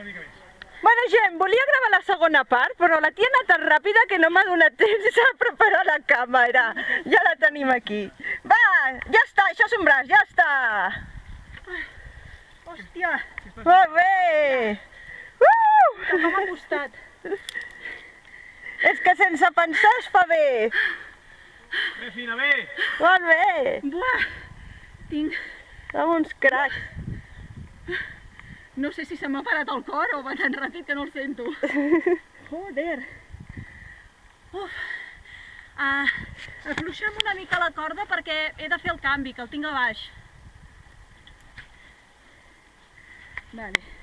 una mica més. Bueno, gent, volia gravar la segona part, però la tia ha anat tan ràpida que no m'ha donat temps a preparar la càmera. Ja la tenim aquí. Va, ja està, això és un braç, ja està. Hòstia, Molt bé. Uh! com m'ha costat. És que sense pensar es fa bé. Bé, fina, bé. Molt bé. Buah, tinc... Som uns cracs. No sé si se m'ha parat el cor o va tan ràpid que no el sento. Joder. Uf. Ah, afluixa'm una mica la corda perquè he de fer el canvi, que el tinc a baix. Vale.